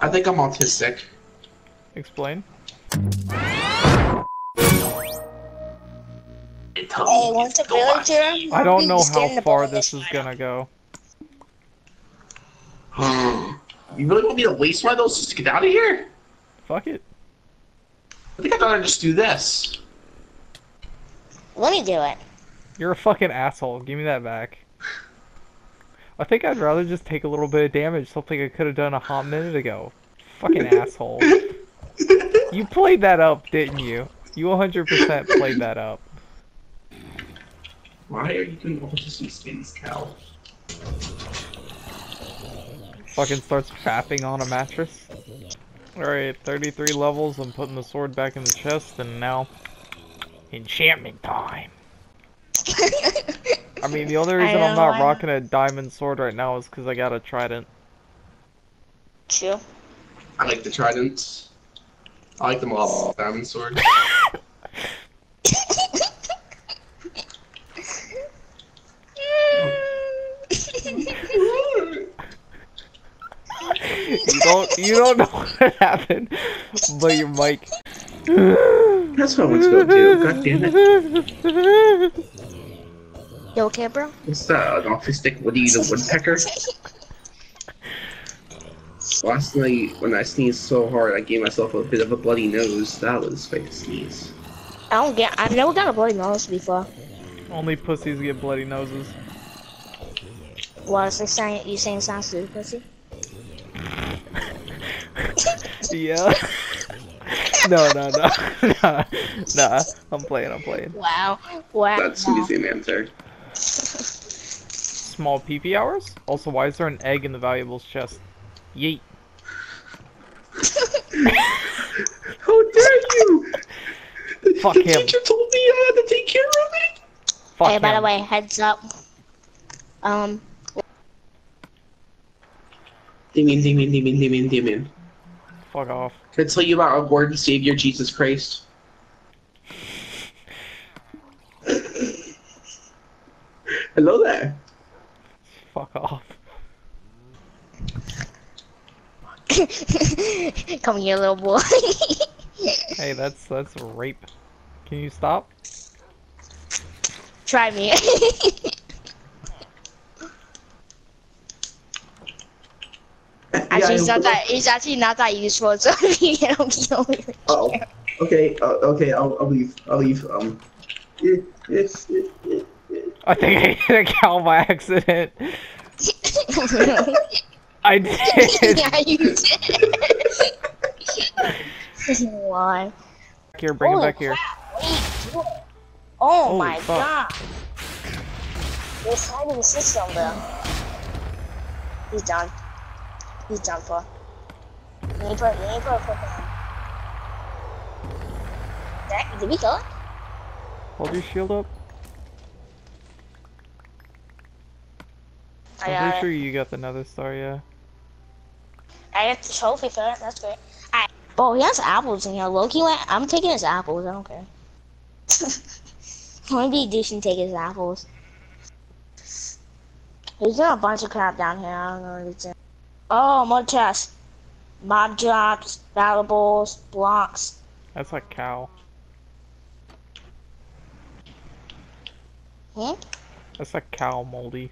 I think I'm autistic. Explain. It tells Hey, me want to the go watch villager? I don't know how far this is gonna go. you really want me to waste one of those just to get out of here? Fuck it. I think I'd rather just do this. Let me do it. You're a fucking asshole. Give me that back. I think I'd rather just take a little bit of damage, something I could have done a hot minute ago. Fucking asshole. You played that up, didn't you? You 100% played that up. Why are you doing all this these things, Cal? Fucking starts fapping on a mattress. Alright, 33 levels, I'm putting the sword back in the chest, and now... Enchantment time! I mean, the only reason I I'm not I know. rocking a diamond sword right now is because I got a trident. True. I like the tridents. I like them all. Diamond sword. You don't, you don't know what happened, but your mic... That's what I want to do. God damn it. You okay, bro? What's that? An autistic Woody the Woodpecker? Last night, when I sneezed so hard, I gave myself a bit of a bloody nose. That was fake to sneeze. I don't get. I've never got a bloody nose before. Only pussies get bloody noses. Was it saying you saying sounds stupid, pussy? Yeah. no, no, no, nah, nah. I'm playing. I'm playing. Wow. Wow. That's an easy answer. Small PP hours. Also, why is there an egg in the valuables chest? Yeet. How dare you! The, Fuck the him. teacher told me I had to take care of it! Fuck Hey, by the way, heads up. Um, Damien, Damien, Damien, Damien, Damien. Fuck off. Can I tell you about our Lord and Savior, Jesus Christ? Hello there. Fuck off. come here, little boy. Hey, that's that's rape. Can you stop? Try me. Actually, it's not that. It's actually not that useful. So you don't kill me. Oh, okay, uh, okay, I'll, I'll leave. I'll leave. Um, yeah, yeah, yeah, yeah, yeah. I think I hit a cow by accident. I did. yeah, you did. Why? Back here, bring it back here. wait. Oh Holy my fuck. god. This hiding system though. He's done. He's done for. You to put, you put a. That, did we kill it? Hold your shield up. I I'm got pretty it. sure you got the nether star, yeah. I got the trophy for it. That's great. Alright. Bro, he has apples in here. Loki went. I'm taking his apples. I don't care. Maybe you should take his apples. He's doing a bunch of crap down here. I don't know what it's in. Oh, more chests. Mob drops, valuables, blocks. That's a cow. Hmm? That's a cow, Moldy.